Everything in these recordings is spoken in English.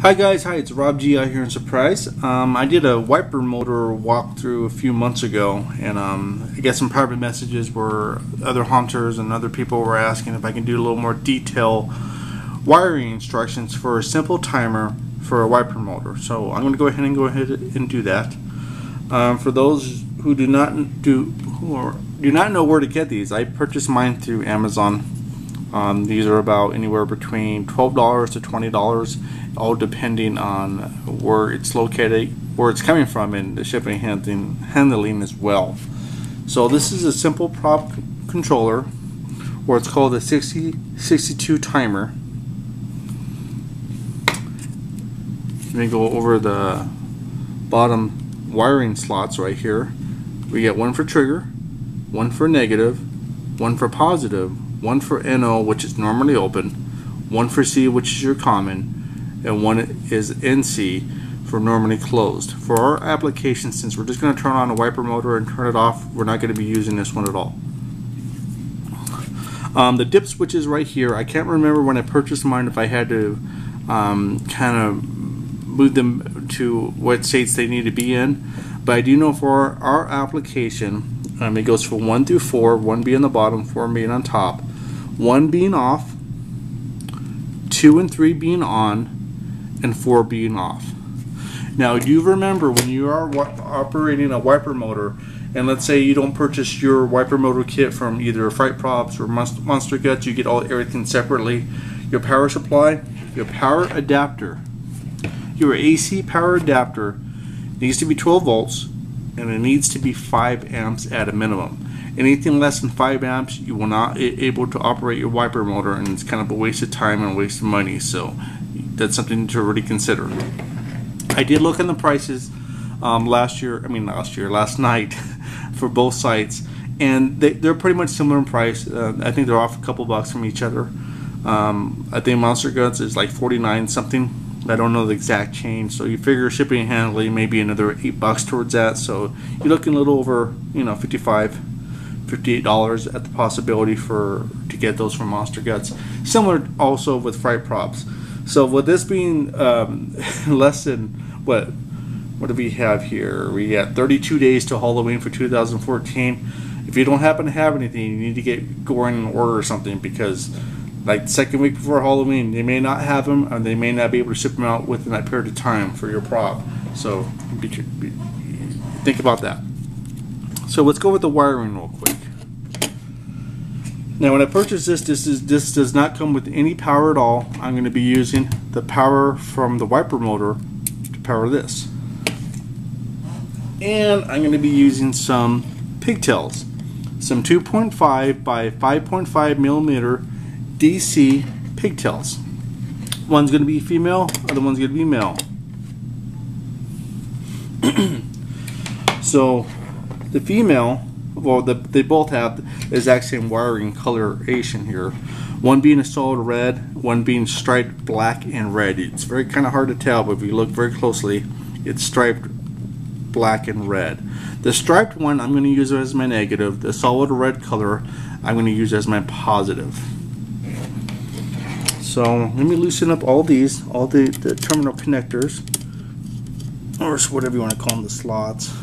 Hi guys, hi, it's Rob G out here in Surprise. Um, I did a wiper motor walkthrough a few months ago, and um, I got some private messages where other hunters and other people were asking if I can do a little more detail wiring instructions for a simple timer for a wiper motor. So I'm going to go ahead and go ahead and do that. Um, for those who do not do who are, do not know where to get these, I purchased mine through Amazon. Um, these are about anywhere between $12 to $20 all depending on where it's located, where it's coming from, and the shipping handling, handling as well. So this is a simple prop controller, or it's called a 6062 timer. Let me go over the bottom wiring slots right here. We get one for trigger, one for negative, one for positive, one for NO, which is normally open, one for C, which is your common, and one is NC for normally closed. For our application, since we're just going to turn on a wiper motor and turn it off, we're not going to be using this one at all. Um, the dip switches right here, I can't remember when I purchased mine if I had to um, kind of move them to what states they need to be in. But I do know for our, application, um, it goes from 1 through 4, 1 being the bottom, 4 being on top, 1 being off, 2 and 3 being on, and 4 being off. Now you remember when you are operating a wiper motor and let's say you don't purchase your wiper motor kit from either Fright Props or Monster Guts, you get all everything separately. Your power supply, your power adapter, your AC power adapter needs to be 12 volts and it needs to be 5 amps at a minimum. Anything less than 5 amps, you will not be able to operate your wiper motor and it's kind of a waste of time and a waste of money. So that's something to really consider. I did look in the prices um, last year, I mean last year, last night for both sites, and they, are pretty much similar in price. Uh, I think they're off a couple bucks from each other. Um, I think Monster Guts is like 49 something. I don't know the exact change, so you figure shipping and handling maybe another eight bucks towards that. So you're looking a little over, you know, 55 $58 at the possibility for to get those from Monster Guts. Similar also with Fright Props. So with this being um, less than what what do we have here? We got 32 days to Halloween for 2014. If you don't happen to have anything, you need to get going and order or something because like second week before Halloween, they may not have them and they may not be able to ship them out within that period of time for your prop. So be, be, think about that. So let's go with the wiring real quick. Now when I purchased this, this, is, this does not come with any power at all. I'm going to be using the power from the wiper motor to power this. And I'm going to be using some pigtails. Some 2.5 by 5.5 millimeter DC pigtails. One's going to be female, other one's going to be male. so the female well, the, they both have the exact same wiring coloration here. One being a solid red, one being striped black and red. It's very kind of hard to tell, but if you look very closely, it's striped black and red. The striped one I'm going to use as my negative. The solid red color I'm going to use as my positive. So let me loosen up all these, all the, the terminal connectors, or whatever you want to call them, the slots.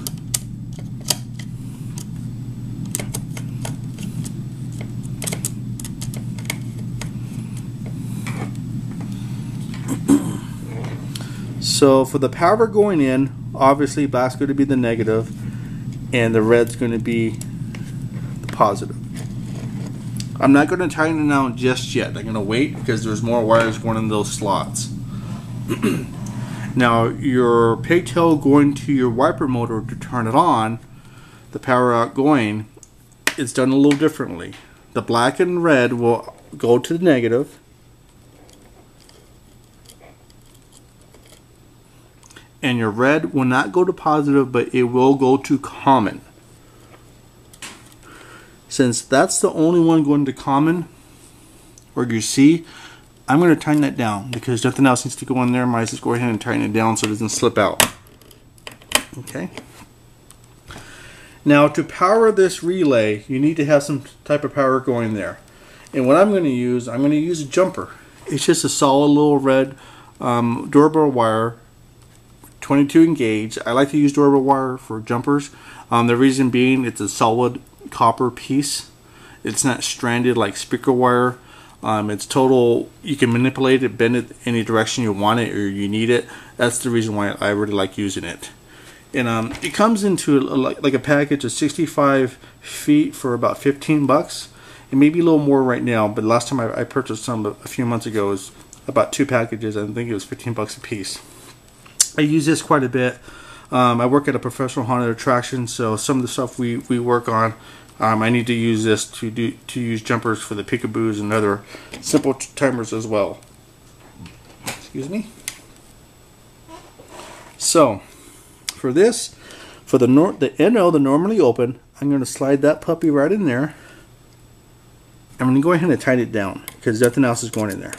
So for the power going in, obviously black's going to be the negative and the red's going to be the positive. I'm not going to tighten it down just yet. I'm going to wait because there's more wires going in those slots. now your pigtail going to your wiper motor to turn it on, the power outgoing, is done a little differently. The black and red will go to the negative and your red will not go to positive but it will go to common. Since that's the only one going to common or you see I'm going to tighten that down because nothing else needs to go in there. Might just go ahead and tighten it down so it doesn't slip out. Okay? Now to power this relay you need to have some type of power going there. And what I'm going to use I'm going to use a jumper. It's just a solid little red um, wire, 22 gauge. I like to use doorbell wire for jumpers. Um, the reason being it's a solid copper piece. It's not stranded like speaker wire. Um, it's total, you can manipulate it, bend it any direction you want it or you need it. That's the reason why I really like using it. And um, it comes into a, like, a package of 65 feet for about 15 bucks. It may be a little more right now, but last time I, I purchased some a few months ago was about two packages. I think it was 15 bucks a piece. I use this quite a bit. Um, I work at a professional haunted attraction, so some of the stuff we, we work on, um, I need to use this to do to use jumpers for the peekaboos and other simple timers as well. Excuse me. So, for this, for the nor the NO, the normally open, I'm going to slide that puppy right in there. I'm going to go ahead and tighten it down because nothing else is going in there.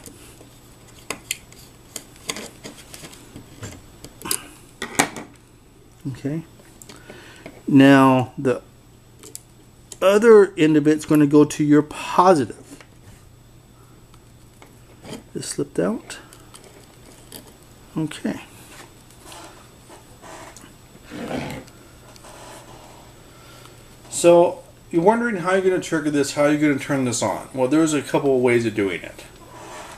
Okay. Now the other end of it's going to go to your positive. This slipped out. Okay. So you're wondering how you're going to trigger this, how you're going to turn this on. Well, there's a couple of ways of doing it.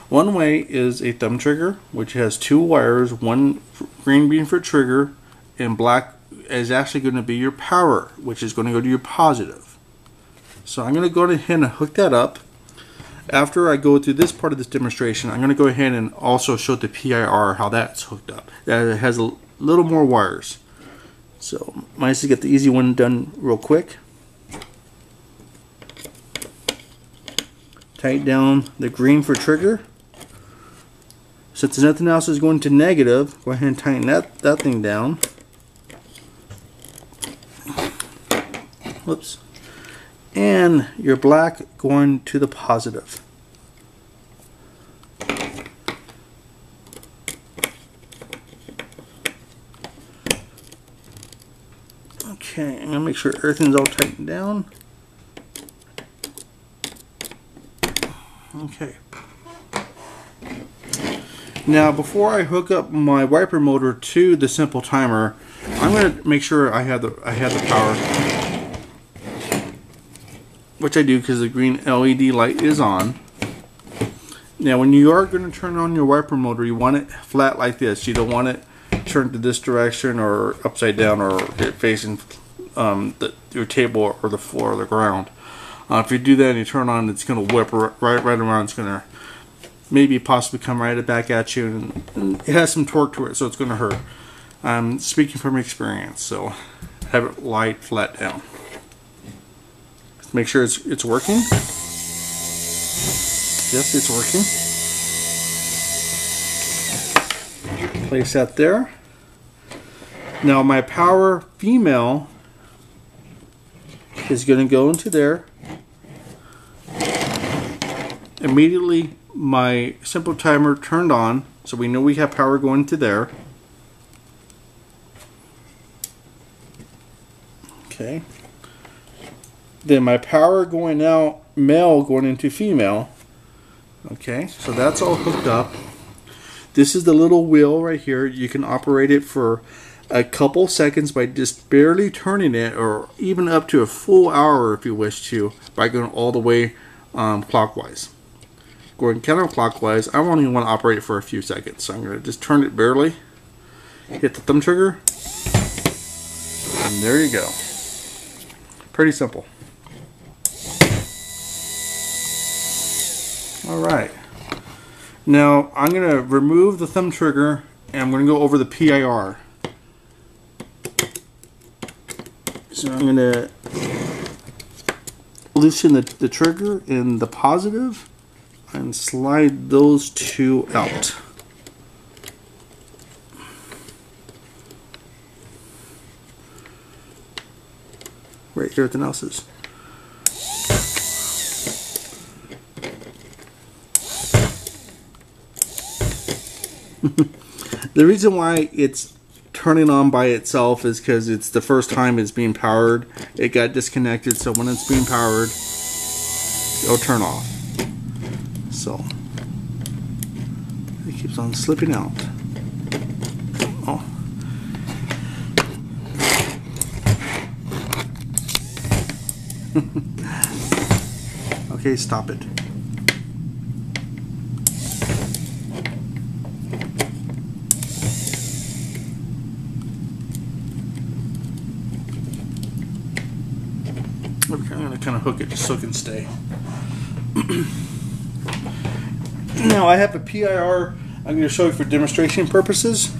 One way is a thumb trigger, which has two wires, one green being for trigger, and black is actually going to be your power, which is going to go to your positive. So I'm going to go ahead and hook that up. After I go through this part of this demonstration, I'm going to go ahead and also show the PIR how that's hooked up. That has a little more wires. So might as well get the easy one done real quick. Tighten down the green for trigger. Since nothing else is going to negative, go ahead and tighten that, that thing down. Whoops. And your black going to the positive. Okay, I'm gonna make sure everything's all tightened down. Okay. Now, before I hook up my wiper motor to the simple timer, I'm going to make sure I have the I have the power, which I do because the green LED light is on. Now, when you are going to turn on your wiper motor, you want it flat like this. You don't want it turned to this direction or upside down or facing um, the, your table or the floor or the ground. Uh, if you do that and you turn on, it's going to whip right, right around. It's going to maybe possibly come right back at you, and, and it has some torque to it, so it's going to hurt. I'm speaking from experience, so have it light flat down. Make sure it's it's working. Yes, it's working. Place that there. Now my power female is going to go into there. Immediately my simple timer turned on so we know we have power going to there. Okay. Then my power going out male going into female. Okay, so that's all hooked up. This is the little wheel right here. You can operate it for a couple seconds by just barely turning it or even up to a full hour if you wish to by going all the way um, clockwise. Going counterclockwise, I only want to operate it for a few seconds. So I'm going to just turn it barely, hit the thumb trigger, and there you go. Pretty simple. Alright. Now I'm going to remove the thumb trigger and I'm going to go over the PIR. So I'm going to loosen the, the trigger in the positive and slide those two out. Right here at the Nelsons. The reason why it's turning on by itself is because it's the first time it's being powered. It got disconnected, so when it's being powered, it'll turn off. So, it keeps on slipping out. Oh. okay, stop it. Kind of hook it just so it can stay. now I have a PIR I'm going to show you for demonstration purposes.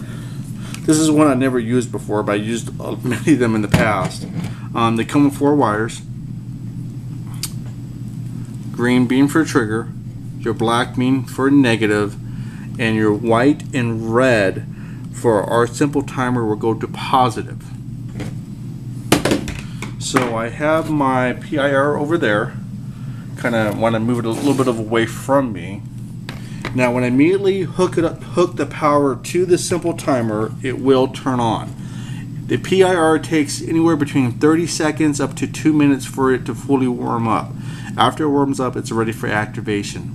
This is one I never used before, but I used many of them in the past. Um, they come with four wires. Green being for trigger, your black being for negative, and your white and red for our simple timer will go to positive. So I have my PIR over there. Kind of want to move it a little bit of away from me. Now when I immediately hook it up, hook the power to the simple timer, it will turn on. The PIR takes anywhere between 30 seconds up to 2 minutes for it to fully warm up. After it warms up, it's ready for activation.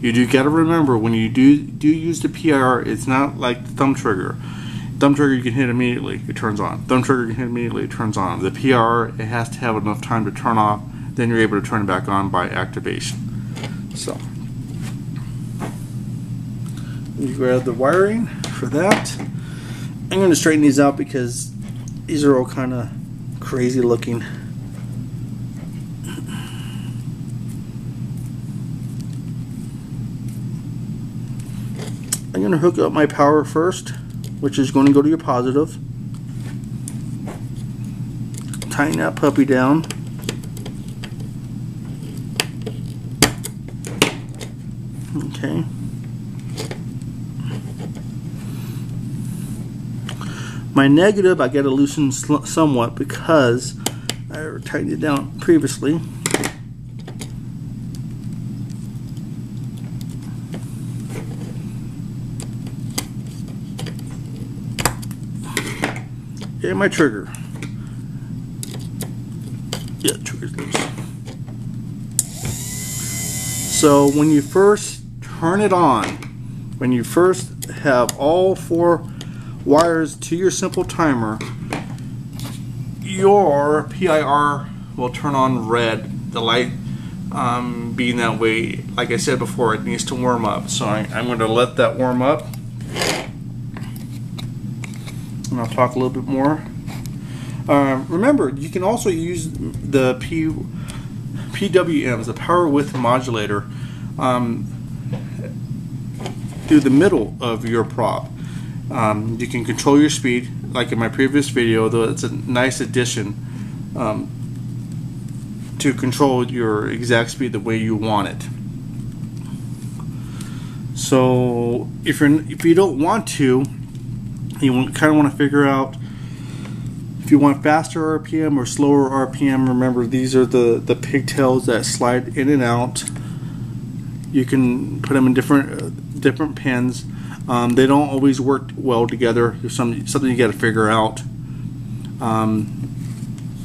You do got to remember when you do do use the PIR, it's not like the thumb trigger. Thumb trigger you can hit immediately, it turns on. Thumb trigger you can hit immediately, it turns on. The PR, it has to have enough time to turn off, then you're able to turn it back on by activation. So you grab the wiring for that. I'm going to straighten these out because these are all kind of crazy looking. I'm going to hook up my power first, which is going to go to your positive. Tighten that puppy down. Okay. My negative, I got to loosen somewhat because I tightened it down previously. And my trigger. Yeah, trigger's loose. So when you first turn it on, when you first have all four wires to your simple timer, your PIR will turn on red. The light um, being that way, like I said before, it needs to warm up. So I, am going to let that warm up. And I'll talk a little bit more. Uh, remember, you can also use the P, PWMs, the power width modulator, um, through the middle of your prop. Um, you can control your speed, like in my previous video, though it's a nice addition um, to control your exact speed the way you want it. So if you're if you don't want to, you kind of want to figure out if you want faster RPM or slower RPM. Remember, these are the the pigtails that slide in and out. You can put them in different uh, different pins. Um, they don't always work well together. There's some, something you got to figure out. Um,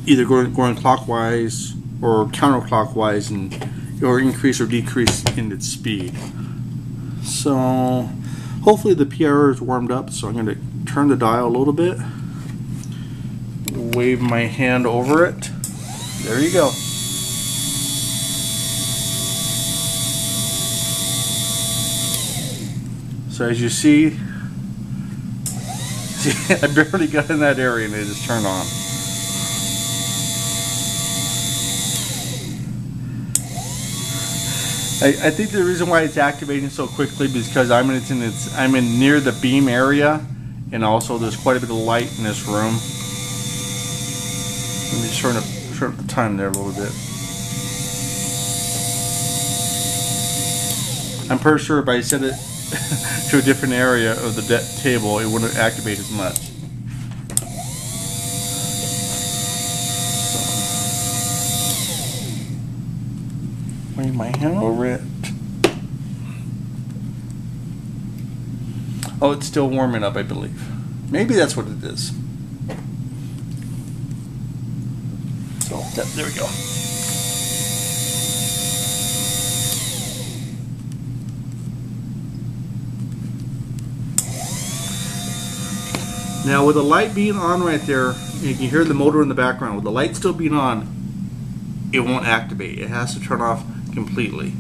either going, going clockwise or counterclockwise and or increase or decrease in its speed. So hopefully the PIR is warmed up. So I'm going to turn the dial a little bit. Wave my hand over it. There you go. So as you see, see I barely got in that area and it just turned on. I, I think the reason why it's activating so quickly is because I'm in, it's in its, I'm in near the beam area and also there's quite a bit of light in this room. Let me turn up, up the time there a little bit. I'm pretty sure if I set it to a different area of the table, it wouldn't activate as much. So, bring my hand over it. Oh, it's still warming up, I believe. Maybe that's what it is. So, there we go. Now with the light being on right there, you can hear the motor in the background. With the light still being on, it won't activate. It has to turn off completely.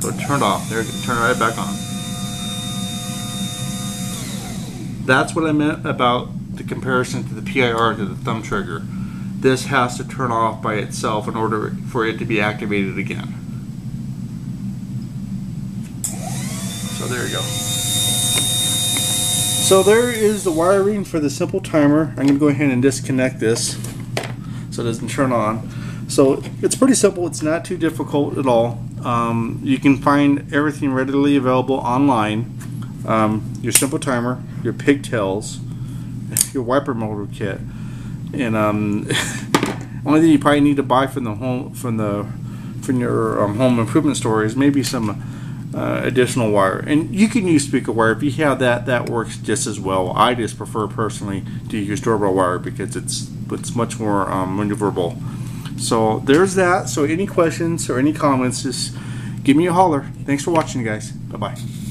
So it turned off. There, turn it right back on. That's what I meant about the comparison to the PIR to the thumb trigger. This has to turn off by itself in order for it to be activated again. So there you go. So there is the wiring for the simple timer. I'm going to go ahead and disconnect this so it doesn't turn on. So it's pretty simple. It's not too difficult at all. Um, you can find everything readily available online. Um, your simple timer, your pigtails, your wiper motor kit, and um, only thing you probably need to buy from the home from the from your um, home improvement store is maybe some uh, additional wire. And you can use speaker wire if you have that. That works just as well. I just prefer personally to use doorbell wire because it's it's much more um, maneuverable. So there's that. So any questions or any comments, just give me a holler. Thanks for watching, guys. Bye bye.